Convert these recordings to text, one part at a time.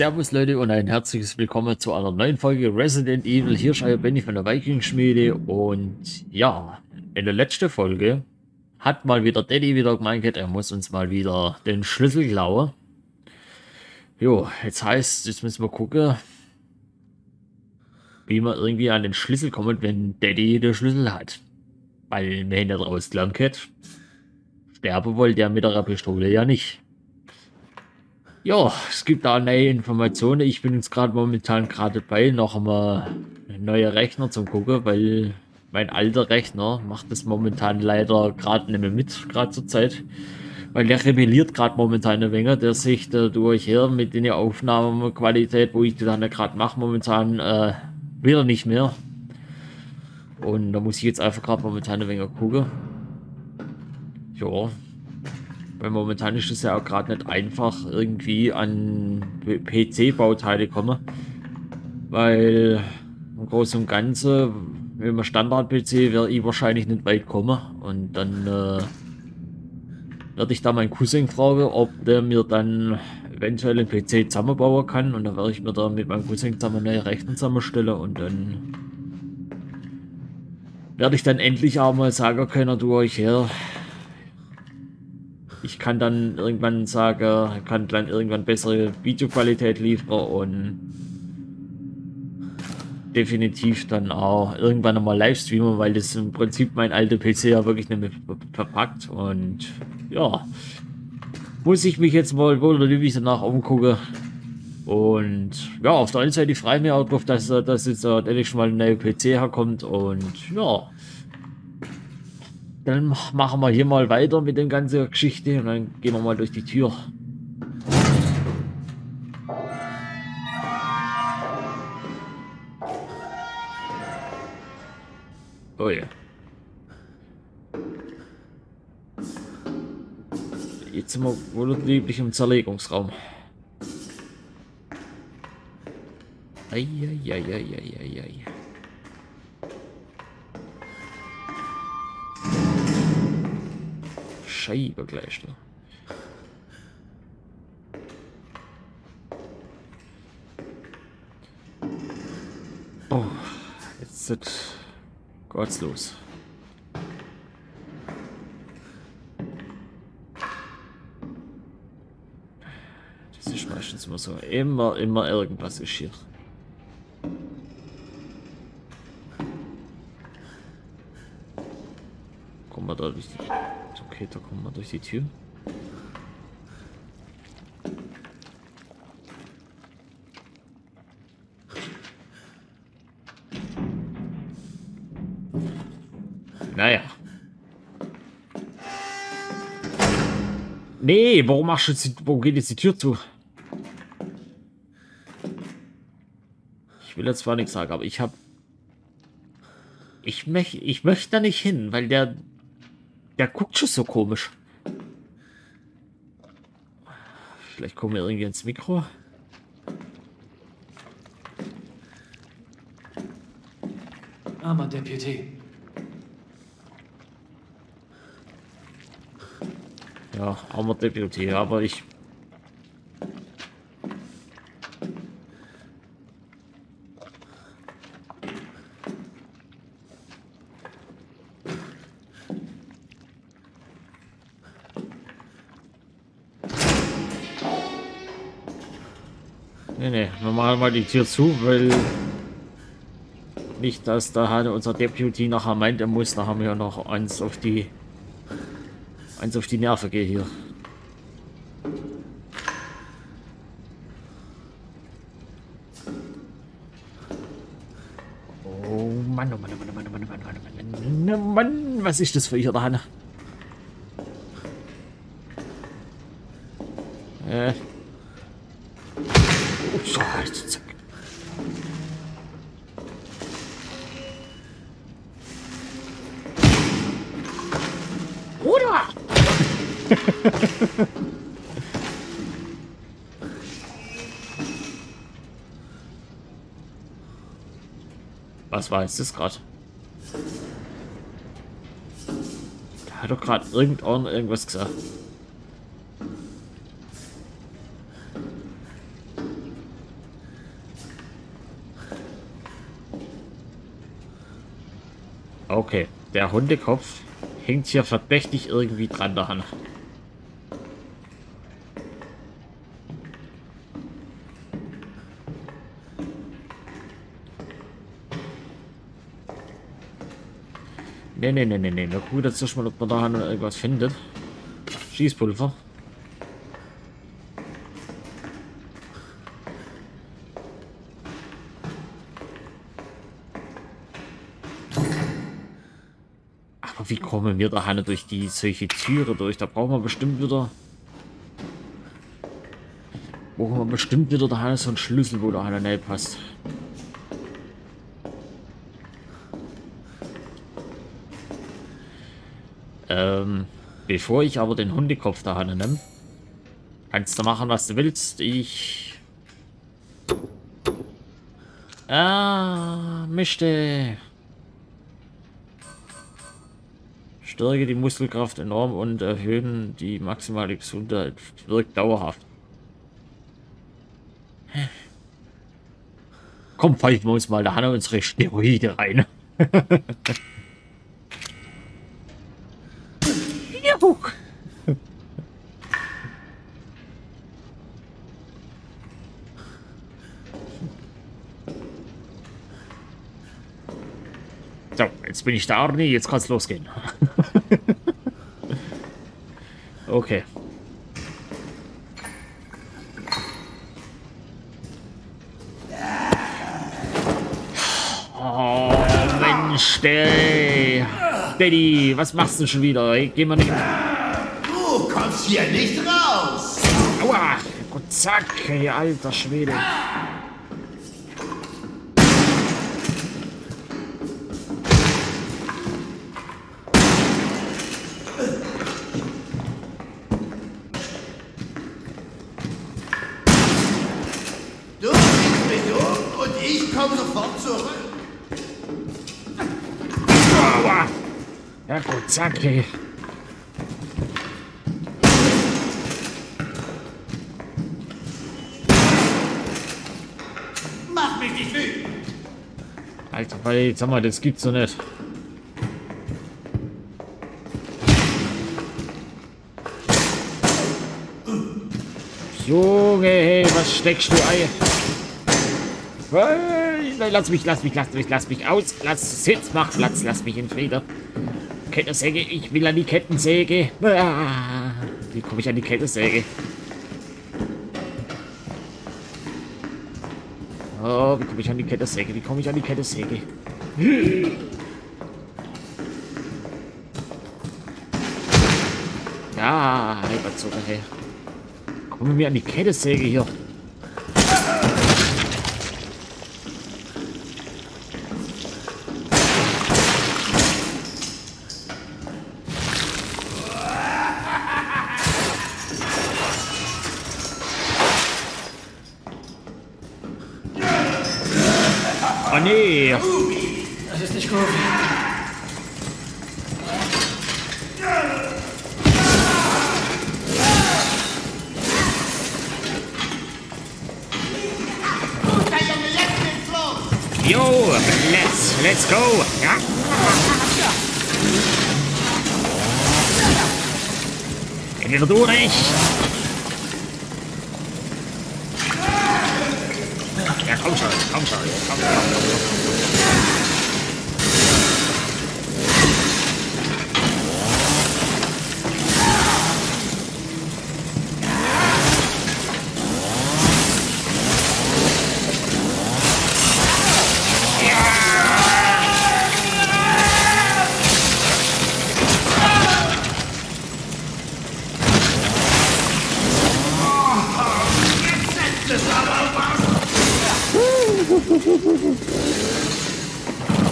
Servus Leute und ein herzliches Willkommen zu einer neuen Folge Resident Evil. Hier ist euer Benny von der Viking Schmiede und ja, in der letzten Folge hat mal wieder Daddy wieder gemeint, er muss uns mal wieder den Schlüssel klauen. Jo, jetzt heißt, jetzt müssen wir gucken, wie man irgendwie an den Schlüssel kommt, wenn Daddy den Schlüssel hat. Weil wenn er draus gelernt hat, sterben wollte er mit der Pistole ja nicht. Ja, es gibt da neue Informationen. Ich bin jetzt gerade momentan gerade dabei, noch einmal neue Rechner zum gucken, weil mein alter Rechner macht das momentan leider gerade nicht mehr mit, gerade zur Zeit. Weil der rebelliert gerade momentan ein wenig. Der sich dadurch her mit der Aufnahmequalität, wo ich das dann gerade mache, momentan äh, wieder nicht mehr. Und da muss ich jetzt einfach gerade momentan ein wenig gucken. Ja, weil momentan ist es ja auch gerade nicht einfach irgendwie an PC-Bauteile kommen. Weil im Großen und Ganzen, wenn man Standard-PC, wäre ich wahrscheinlich nicht weit kommen. Und dann äh, werde ich da meinen Cousin fragen, ob der mir dann eventuell einen PC zusammenbauen kann. Und dann werde ich mir da mit meinem Cousin zusammen neue Rechner zusammenstellen und dann werde ich dann endlich auch mal sagen können, du euch her, ich kann dann irgendwann sagen, kann dann irgendwann bessere Videoqualität liefern und definitiv dann auch irgendwann nochmal live streamen, weil das im Prinzip mein alter PC ja wirklich nicht mehr verpackt und ja, muss ich mich jetzt mal wohl oder üblich danach umgucken. Und ja, auf der einen Seite freue ich mich auch drauf, dass, dass jetzt endlich schon mal ein neuer PC herkommt und ja, dann machen wir hier mal weiter mit der ganzen Geschichte und dann gehen wir mal durch die Tür. Oh ja. Jetzt sind wir wohl lieblich im Zerlegungsraum. Eieieiei. Scheibe gleich. Ne? Oh, jetzt ist Gott's los. Das ist meistens immer so. Immer, immer irgendwas ist hier. Kommen wir da die Okay, da kommen wir durch die Tür. Naja. Nee, warum machst du jetzt, wo geht jetzt die Tür zu? Ich will jetzt zwar nichts sagen, aber ich habe ich, möchte ich möchte da nicht hin, weil der der guckt schon so komisch. Vielleicht kommen wir irgendwie ins Mikro. Armer Deputy. Ja, armer Deputy, aber ich Nee, nee, wir machen mal die Tür zu, weil nicht, dass da halt unser Deputy nachher meint, er muss nachher mir noch eins auf die eins auf die Nerven gehen hier. Oh Mann, oh Mann, oh Mann, oh Mann, oh Mann, oh Mann, oh Mann, oh Mann, was ist das für hier da, Hanne? Äh. das war jetzt das gerade? Da hat doch gerade irgendwann irgendwas gesagt. Okay, der Hundekopf hängt hier verdächtig irgendwie dran der Nee, nee, nee, nee, nee. Wir gucken jetzt erstmal, ob man da noch irgendwas findet. Schießpulver. Aber wie kommen wir da Hanne durch die solche Türe durch? Da brauchen wir bestimmt wieder. Brauchen wir bestimmt wieder da so einen Schlüssel, wo da Hanne passt. Ähm, bevor ich aber den Hundekopf da nehme, kannst du machen, was du willst. Ich... Ah, möchte... Stärke die Muskelkraft enorm und erhöhen die maximale Gesundheit. Wirkt dauerhaft. Komm, pfeifen wir uns mal da unsere Steroide rein. So, jetzt bin ich da, Arnie, jetzt kann es losgehen. okay. Oh, Mensch, der... Daddy, was machst du schon wieder? Hey, geh mal nicht... Du kommst hier nicht raus! Aua! Gott, zack, hey, alter Schwede. Zack, hey. Mach mich nicht wütend! Alter, weil, sag mal, das gibt's doch nicht. Junge, hey, was steckst du Ei? Hey, Nein, lass mich, lass mich, lass mich, lass mich aus. Lass, sitz, mach Platz, lass mich in Frieden. Kettensäge, ich will an die Kettensäge. Ah, wie komme ich an die Kettensäge? Oh, wie komme ich an die Kettensäge? Wie komme ich an die Kettensäge? Ja, Halberzucker, hey. Kommen wir an die Kettensäge hier. Los! Jo, let's, let's go. Ja. Entweder du oder ich. Ja, komm schon, komm schon, komm, komm,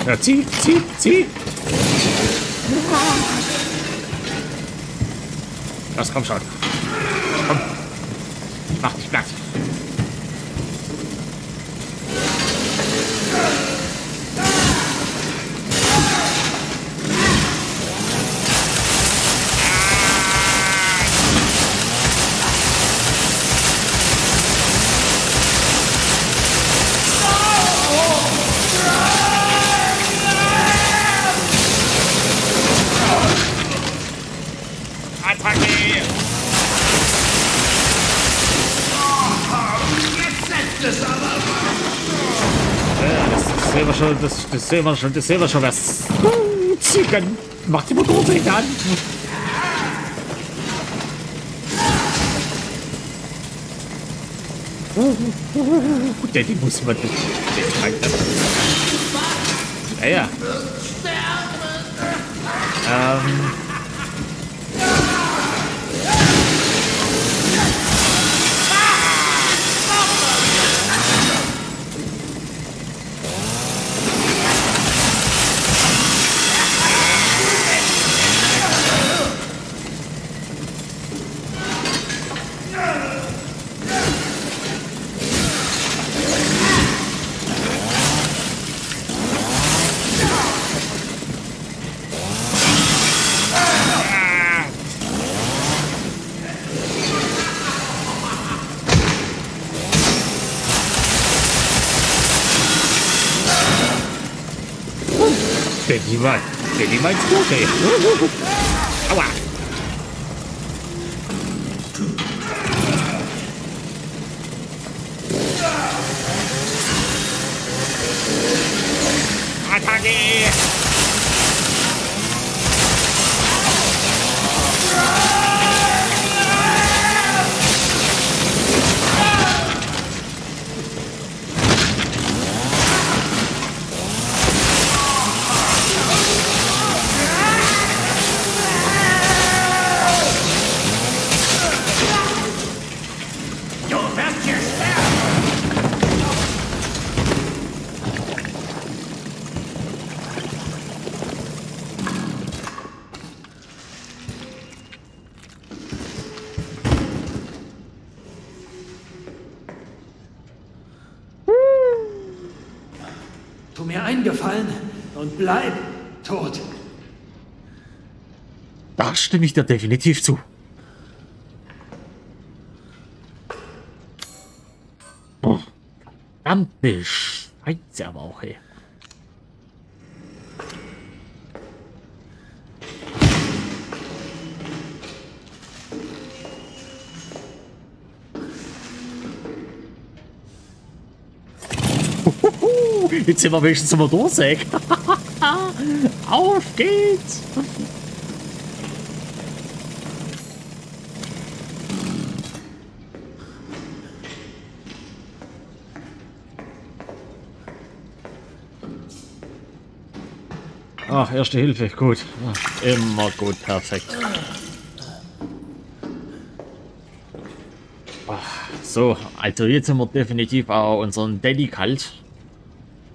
Ja, zieh, zieh, zieh. Das komm schon. Komm. Mach dich platt. Schon, das, das sehen wir schon, das sehen wir schon, was. Ziegen, mach die Motorsäge an. Uh, Daddy muss man. Ja, ja. Ähm. Niemand. Der niemand gut, ey. Aua. Eingefallen und bleib tot. Da stimme ich dir definitiv zu. Boah. Verdammte Scheiße aber auch, ey. Jetzt sind wir wenigstens mal durch. Auf geht's! Ach, erste Hilfe, gut. Immer gut, perfekt. So, also jetzt sind wir definitiv auch unseren Daddy kalt.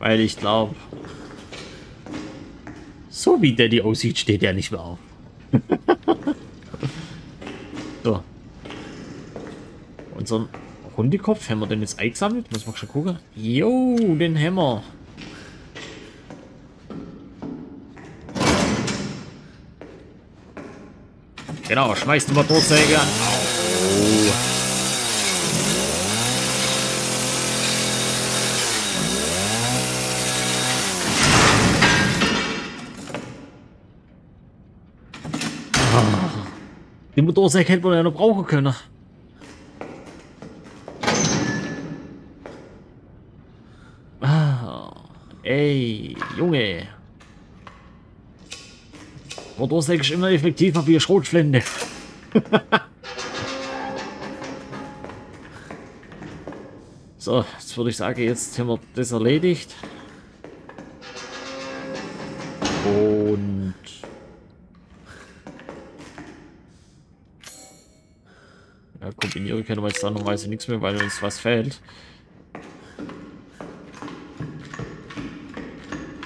Weil ich glaube, so wie der die aussieht, steht er nicht mehr auf. so. Unseren Hundekopf, haben wir den jetzt eingesammelt? Muss man schon gucken. Jo, den wir. Genau, schmeißt die Motorsäge. Oh. Die Motorsäge hätte man ja noch brauchen können. Ah, ey, Junge. Motorsäge ist immer effektiver wie Schrotflinte. so, jetzt würde ich sagen, jetzt haben wir das erledigt. Können wir jetzt dann normalerweise nichts mehr, weil uns was fehlt.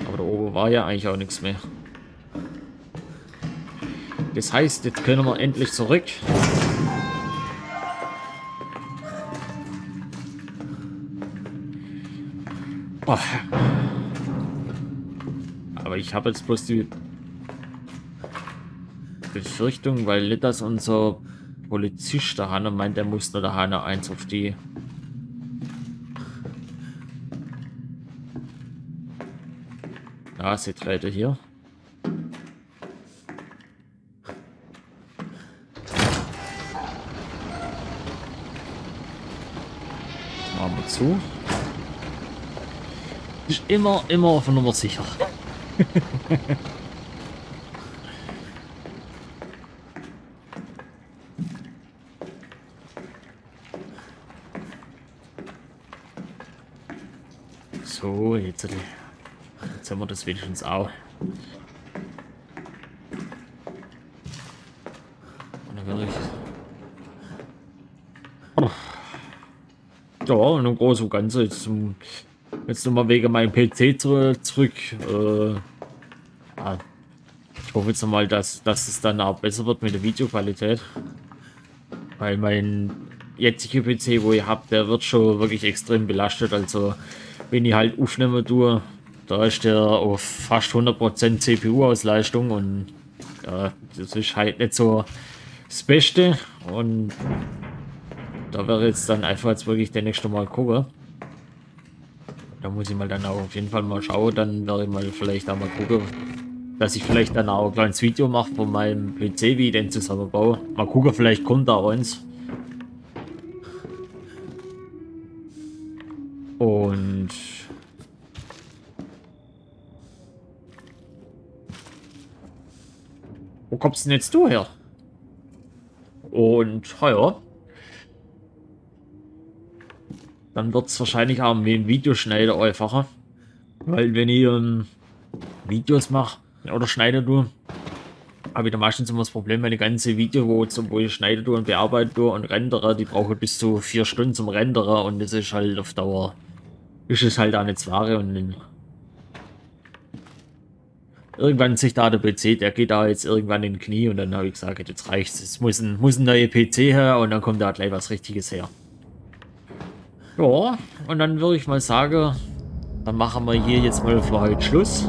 Aber da oben war ja eigentlich auch nichts mehr. Das heißt, jetzt können wir endlich zurück. Oh. Aber ich habe jetzt bloß die Befürchtung, weil Litters unser Polizist der Hanne meint, er muss nur der eins auf die. Ja, sie trete hier. Machen wir zu. Ist immer, immer auf Nummer sicher. so, jetzt, jetzt haben wir das wenigstens auch. Und dann ich... Ja, und im Großen und Ganzen jetzt, zum, jetzt nochmal wegen meinem PC zu, zurück. Äh, ja, ich hoffe jetzt nochmal, dass, dass es dann auch besser wird mit der Videoqualität. Weil mein jetziger PC, wo ihr habt, der wird schon wirklich extrem belastet. Also wenn ich halt aufnehmen tue, da ist der auf fast 100% CPU-Ausleistung und ja, das ist halt nicht so das Beste und da wäre jetzt dann einfach jetzt wirklich der nächste Mal gucken. Da muss ich mal dann auch auf jeden Fall mal schauen, dann werde ich mal vielleicht auch mal gucken, dass ich vielleicht dann auch ein kleines Video mache von meinem PC, wie ich den zusammenbaue. Mal gucken, vielleicht kommt da eins. Wo kommst denn jetzt du her? Und ja, dann wird es wahrscheinlich auch mit dem Videoschneider einfacher. Weil wenn ich ähm, Videos mache oder schneide du, habe ich da meistens immer das Problem, meine ganze Video, wo, wo ich schneide und bearbeite und rendere, die brauche bis zu vier Stunden zum Rendere und das ist halt auf Dauer, ist es halt auch nicht Ware und irgendwann sich da der PC, der geht da jetzt irgendwann in den Knie und dann habe ich gesagt, jetzt reicht's, es muss ein, muss ein neuer PC her und dann kommt da gleich was Richtiges her. Ja, und dann würde ich mal sagen, dann machen wir hier jetzt mal für heute Schluss.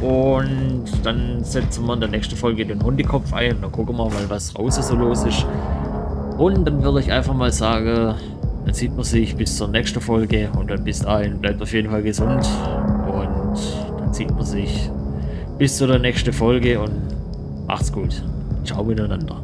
Und dann setzen wir in der nächsten Folge den Hundekopf ein. Dann gucken wir mal, was draußen so los ist. Und dann würde ich einfach mal sagen, dann sieht man sich bis zur nächsten Folge. Und dann bis dahin bleibt auf jeden Fall gesund. Und sieht man sich bis zur nächsten Folge. Und macht's gut. Ciao miteinander.